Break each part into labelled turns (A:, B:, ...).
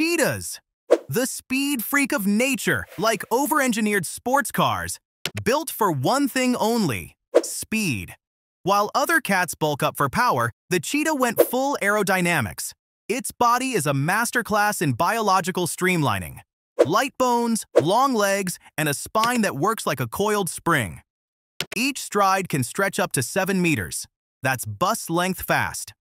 A: cheetahs. The speed freak of nature, like over-engineered sports cars, built for one thing only, speed. While other cats bulk up for power, the cheetah went full aerodynamics. Its body is a masterclass in biological streamlining. Light bones, long legs, and a spine that works like a coiled spring. Each stride can stretch up to 7 meters. That's bus length fast.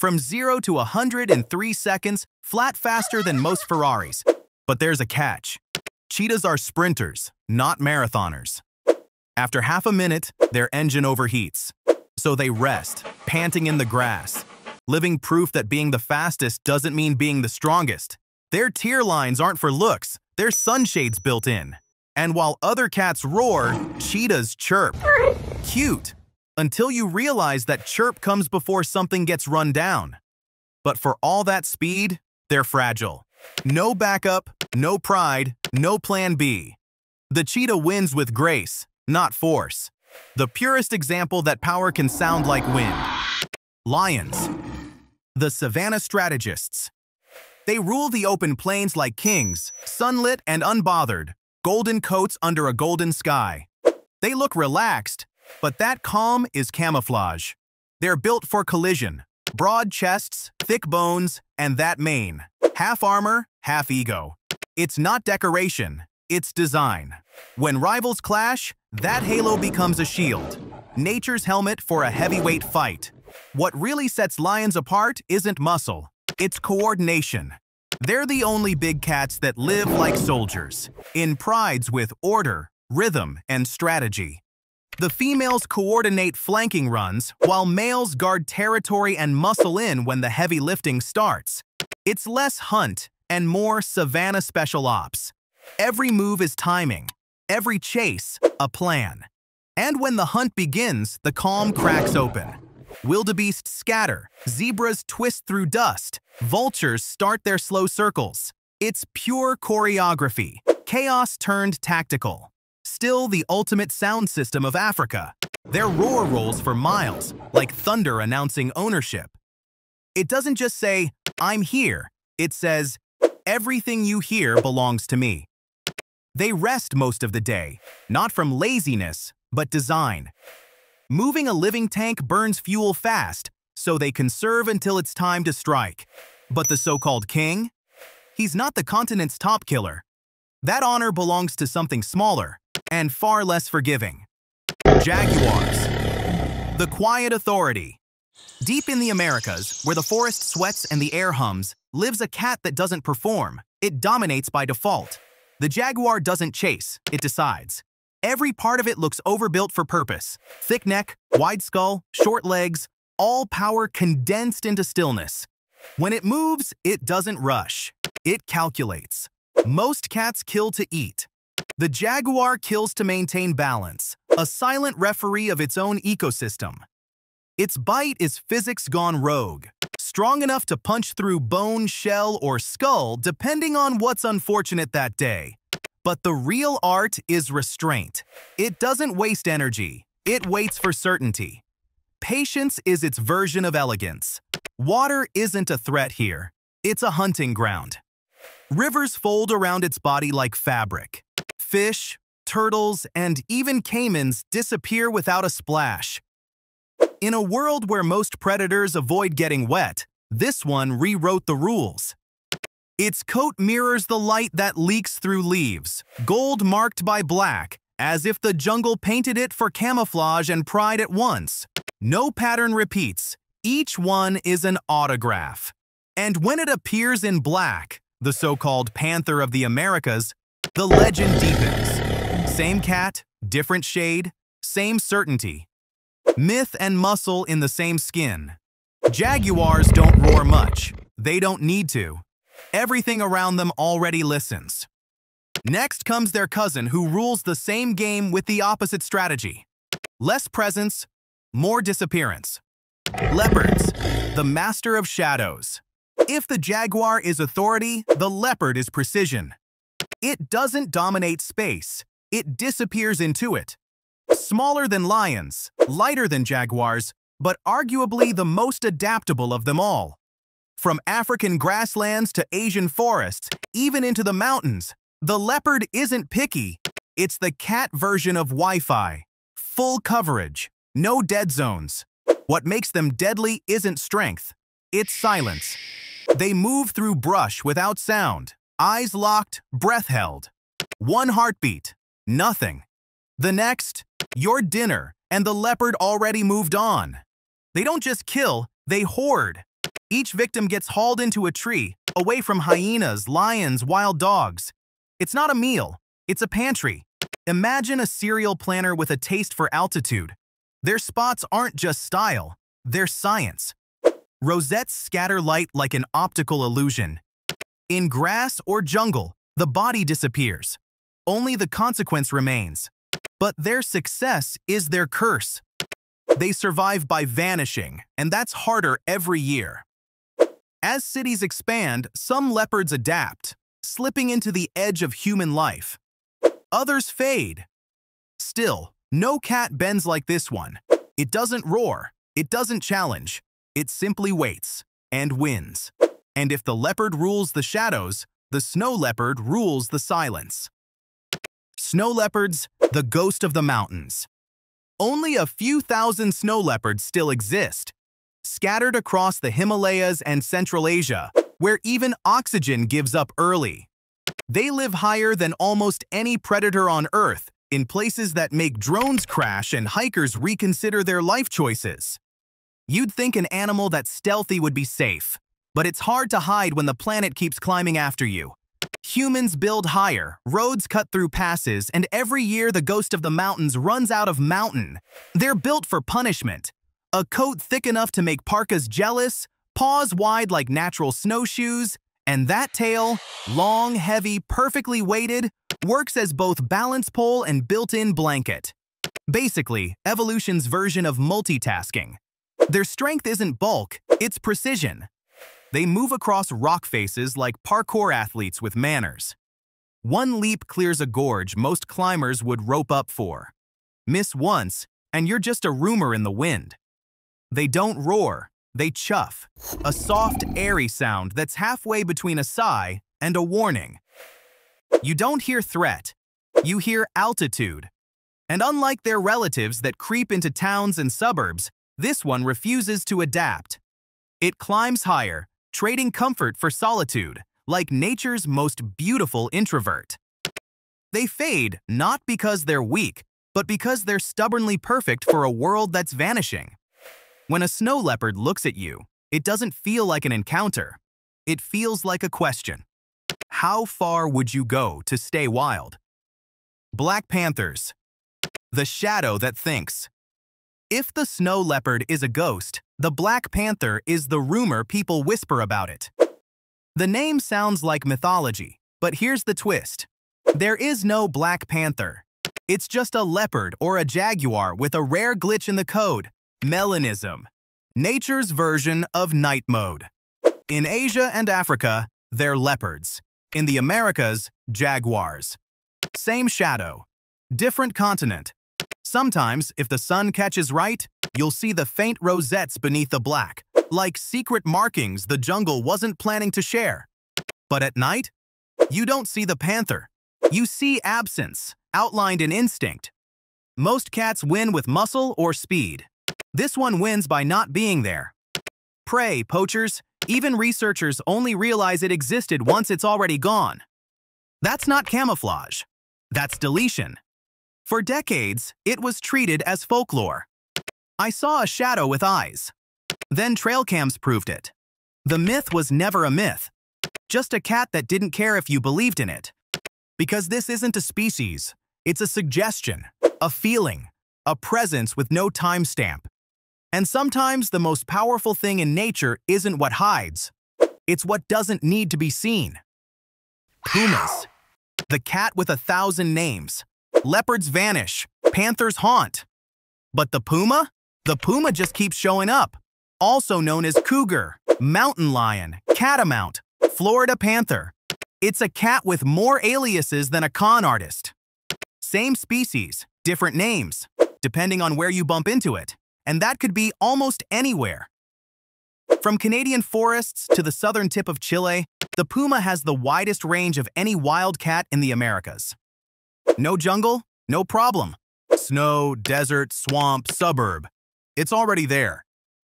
A: From 0 to 100 in 3 seconds, flat faster than most Ferraris. But there's a catch. Cheetahs are sprinters, not marathoners. After half a minute, their engine overheats. So they rest, panting in the grass, living proof that being the fastest doesn't mean being the strongest. Their tear lines aren't for looks, there's sunshades built in. And while other cats roar, cheetahs chirp. Cute. Until you realize that chirp comes before something gets run down. But for all that speed, they're fragile. No backup, no pride, no plan B. The cheetah wins with grace, not force. The purest example that power can sound like wind. Lions. The Savannah Strategists. They rule the open plains like kings, sunlit and unbothered, golden coats under a golden sky. They look relaxed, but that calm is camouflage. They're built for collision, broad chests, thick bones, and that mane. Half armor, half ego. It's not decoration, it's design. When rivals clash, that halo becomes a shield. Nature's helmet for a heavyweight fight. What really sets lions apart isn't muscle, it's coordination. They're the only big cats that live like soldiers, in prides with order, rhythm, and strategy. The females coordinate flanking runs, while males guard territory and muscle in when the heavy lifting starts. It's less hunt and more savannah special ops. Every move is timing, every chase, a plan. And when the hunt begins, the calm cracks open. Wildebeests scatter, zebras twist through dust, vultures start their slow circles. It's pure choreography, chaos turned tactical. Still the ultimate sound system of Africa. Their roar rolls for miles, like thunder announcing ownership. It doesn't just say, I'm here. It says, everything you hear belongs to me. They rest most of the day, not from laziness, but design. Moving a living tank burns fuel fast, so they conserve until it's time to strike. But the so-called king? He's not the continent's top killer. That honor belongs to something smaller and far less forgiving. Jaguars. The quiet authority. Deep in the Americas, where the forest sweats and the air hums, lives a cat that doesn't perform. It dominates by default. The jaguar doesn't chase, it decides. Every part of it looks overbuilt for purpose. Thick neck, wide skull, short legs, all power condensed into stillness. When it moves, it doesn't rush. It calculates. Most cats kill to eat. The jaguar kills to maintain balance, a silent referee of its own ecosystem. Its bite is physics gone rogue, strong enough to punch through bone, shell, or skull depending on what's unfortunate that day. But the real art is restraint. It doesn't waste energy. It waits for certainty. Patience is its version of elegance. Water isn't a threat here. It's a hunting ground. Rivers fold around its body like fabric. Fish, turtles, and even caimans disappear without a splash. In a world where most predators avoid getting wet, this one rewrote the rules. Its coat mirrors the light that leaks through leaves, gold marked by black, as if the jungle painted it for camouflage and pride at once. No pattern repeats. Each one is an autograph. And when it appears in black, the so-called Panther of the Americas, the legend deepens. Same cat, different shade, same certainty. Myth and muscle in the same skin. Jaguars don't roar much. They don't need to. Everything around them already listens. Next comes their cousin who rules the same game with the opposite strategy. Less presence, more disappearance. Leopards, the master of shadows. If the jaguar is authority, the leopard is precision. It doesn't dominate space, it disappears into it. Smaller than lions, lighter than jaguars, but arguably the most adaptable of them all. From African grasslands to Asian forests, even into the mountains, the leopard isn't picky. It's the cat version of Wi-Fi. Full coverage, no dead zones. What makes them deadly isn't strength, it's silence. They move through brush without sound, eyes locked, breath held. One heartbeat, nothing. The next, your dinner, and the leopard already moved on. They don't just kill, they hoard. Each victim gets hauled into a tree, away from hyenas, lions, wild dogs. It's not a meal, it's a pantry. Imagine a serial planner with a taste for altitude. Their spots aren't just style, they're science. Rosettes scatter light like an optical illusion. In grass or jungle, the body disappears. Only the consequence remains. But their success is their curse. They survive by vanishing, and that's harder every year. As cities expand, some leopards adapt, slipping into the edge of human life. Others fade. Still, no cat bends like this one. It doesn't roar. It doesn't challenge. It simply waits and wins. And if the leopard rules the shadows, the snow leopard rules the silence. Snow leopards, the ghost of the mountains. Only a few thousand snow leopards still exist, scattered across the Himalayas and Central Asia, where even oxygen gives up early. They live higher than almost any predator on Earth, in places that make drones crash and hikers reconsider their life choices. You'd think an animal that's stealthy would be safe, but it's hard to hide when the planet keeps climbing after you. Humans build higher, roads cut through passes, and every year the ghost of the mountains runs out of mountain. They're built for punishment. A coat thick enough to make parkas jealous, paws wide like natural snowshoes, and that tail, long, heavy, perfectly weighted, works as both balance pole and built-in blanket. Basically, evolution's version of multitasking. Their strength isn't bulk, it's precision. They move across rock faces like parkour athletes with manners. One leap clears a gorge most climbers would rope up for. Miss once, and you're just a rumor in the wind. They don't roar, they chuff, a soft, airy sound that's halfway between a sigh and a warning. You don't hear threat, you hear altitude. And unlike their relatives that creep into towns and suburbs, this one refuses to adapt. It climbs higher, trading comfort for solitude, like nature's most beautiful introvert. They fade not because they're weak, but because they're stubbornly perfect for a world that's vanishing. When a snow leopard looks at you, it doesn't feel like an encounter. It feels like a question. How far would you go to stay wild? Black Panthers. The shadow that thinks. If the snow leopard is a ghost, the Black Panther is the rumor people whisper about it. The name sounds like mythology, but here's the twist. There is no Black Panther. It's just a leopard or a jaguar with a rare glitch in the code, melanism, nature's version of night mode. In Asia and Africa, they're leopards. In the Americas, jaguars. Same shadow, different continent, Sometimes, if the sun catches right, you'll see the faint rosettes beneath the black, like secret markings the jungle wasn't planning to share. But at night, you don't see the panther. You see absence, outlined in instinct. Most cats win with muscle or speed. This one wins by not being there. Prey, poachers, even researchers only realize it existed once it's already gone. That's not camouflage. That's deletion. For decades, it was treated as folklore. I saw a shadow with eyes. Then trail cams proved it. The myth was never a myth, just a cat that didn't care if you believed in it. Because this isn't a species, it's a suggestion, a feeling, a presence with no timestamp. And sometimes the most powerful thing in nature isn't what hides, it's what doesn't need to be seen. Pumas, the cat with a thousand names. Leopards vanish, panthers haunt. But the puma? The puma just keeps showing up. Also known as cougar, mountain lion, catamount, Florida panther. It's a cat with more aliases than a con artist. Same species, different names, depending on where you bump into it. And that could be almost anywhere. From Canadian forests to the southern tip of Chile, the puma has the widest range of any wild cat in the Americas. No jungle? No problem. Snow, desert, swamp, suburb. It's already there.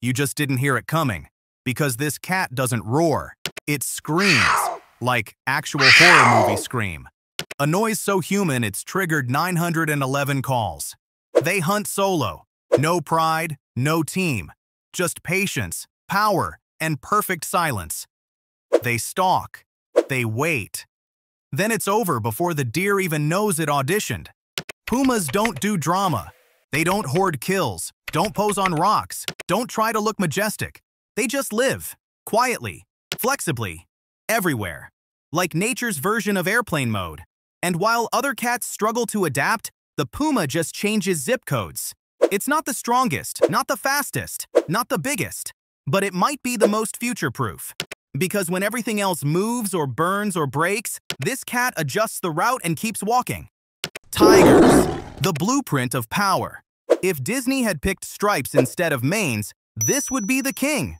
A: You just didn't hear it coming. Because this cat doesn't roar. It screams. Like actual horror movie scream. A noise so human it's triggered 911 calls. They hunt solo. No pride, no team. Just patience, power, and perfect silence. They stalk. They wait. Then it's over before the deer even knows it auditioned. Pumas don't do drama. They don't hoard kills, don't pose on rocks, don't try to look majestic. They just live, quietly, flexibly, everywhere, like nature's version of airplane mode. And while other cats struggle to adapt, the puma just changes zip codes. It's not the strongest, not the fastest, not the biggest, but it might be the most future-proof. Because when everything else moves or burns or breaks, this cat adjusts the route and keeps walking. Tigers, the blueprint of power. If Disney had picked stripes instead of manes, this would be the king.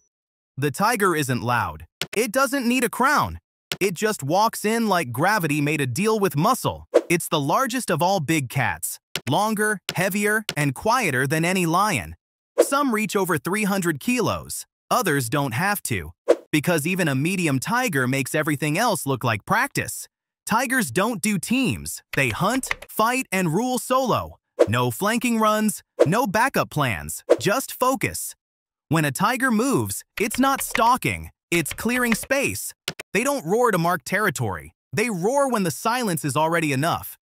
A: The tiger isn't loud. It doesn't need a crown. It just walks in like gravity made a deal with muscle. It's the largest of all big cats, longer, heavier, and quieter than any lion. Some reach over 300 kilos, others don't have to, because even a medium tiger makes everything else look like practice. Tigers don't do teams. They hunt, fight, and rule solo. No flanking runs, no backup plans, just focus. When a tiger moves, it's not stalking, it's clearing space. They don't roar to mark territory. They roar when the silence is already enough.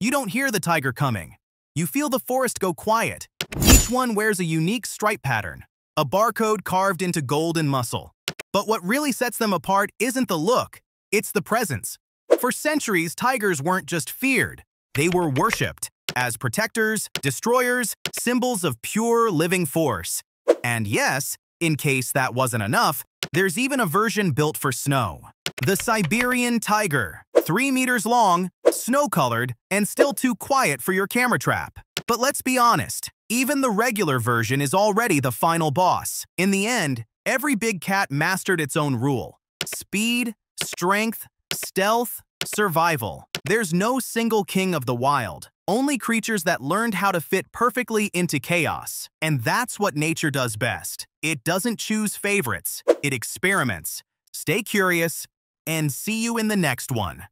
A: You don't hear the tiger coming. You feel the forest go quiet. Each one wears a unique stripe pattern, a barcode carved into gold and muscle. But what really sets them apart isn't the look, it's the presence. For centuries, tigers weren't just feared, they were worshipped as protectors, destroyers, symbols of pure living force. And yes, in case that wasn't enough, there's even a version built for snow. The Siberian Tiger, 3 meters long, snow-colored, and still too quiet for your camera trap. But let's be honest, even the regular version is already the final boss. In the end, every big cat mastered its own rule. Speed, strength, stealth, survival. There's no single king of the wild, only creatures that learned how to fit perfectly into chaos. And that's what nature does best. It doesn't choose favorites, it experiments. Stay curious, and see you in the next one.